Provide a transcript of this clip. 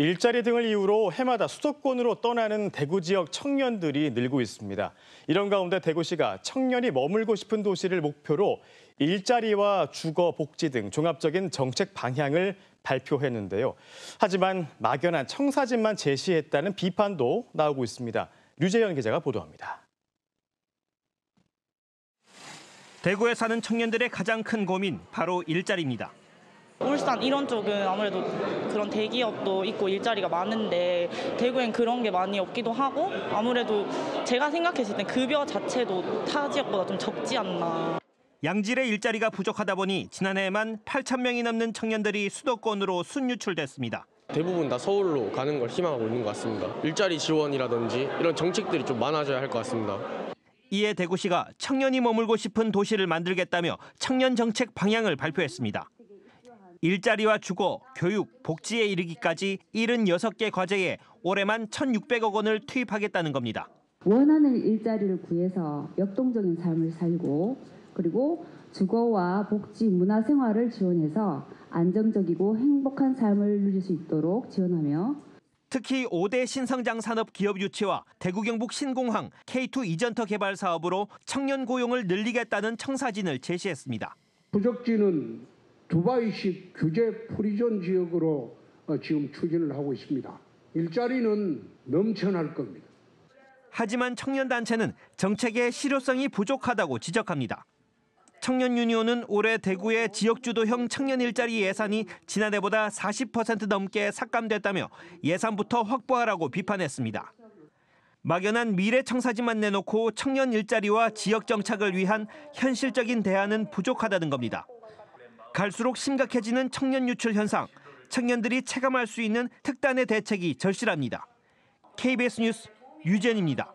일자리 등을 이유로 해마다 수도권으로 떠나는 대구 지역 청년들이 늘고 있습니다. 이런 가운데 대구시가 청년이 머물고 싶은 도시를 목표로 일자리와 주거, 복지 등 종합적인 정책 방향을 발표했는데요. 하지만 막연한 청사진만 제시했다는 비판도 나오고 있습니다. 류재현 기자가 보도합니다. 대구에 사는 청년들의 가장 큰 고민 바로 일자리입니다. 울산 이런 쪽은 아무래도 그런 대기업도 있고 일자리가 많은데 대구엔 그런 게 많이 없기도 하고 아무래도 제가 생각했을 땐 급여 자체도 타 지역보다 좀 적지 않나. 양질의 일자리가 부족하다 보니 지난해에만 8천 명이 넘는 청년들이 수도권으로 순유출됐습니다. 대부분 다 서울로 가는 걸 희망하고 있는 것 같습니다. 일자리 지원이라든지 이런 정책들이 좀 많아져야 할 것 같습니다. 이에 대구시가 청년이 머물고 싶은 도시를 만들겠다며 청년 정책 방향을 발표했습니다. 일자리와 주거, 교육, 복지에 이르기까지 76개 과제에 올해만 1,600억 원을 투입하겠다는 겁니다. 원하는 일자리를 구해서 역동적인 삶을 살고 그리고 주거와 복지, 문화 생활을 지원해서 안정적이고 행복한 삶을 누릴 수 있도록 지원하며 특히 5대 신성장 산업 기업 유치와 대구 경북 신공항 K2 이전터 개발 사업으로 청년 고용을 늘리겠다는 청사진을 제시했습니다. 후적지는 두바이식 규제 프리존 지역으로 어, 지금 추진을 하고 있습니다. 일자리는 넘쳐날 겁니다. 하지만 청년 단체는 정책의 실효성이 부족하다고 지적합니다. 청년 유니온은 올해 대구의 지역주도형 청년 일자리 예산이 지난해보다 40% 넘게 삭감됐다며 예산부터 확보하라고 비판했습니다. 막연한 미래 청사진만 내놓고 청년 일자리와 지역 정착을 위한 현실적인 대안은 부족하다는 겁니다. 갈수록 심각해지는 청년 유출 현상, 청년들이 체감할 수 있는 특단의 대책이 절실합니다. KBS 뉴스 유재입니다.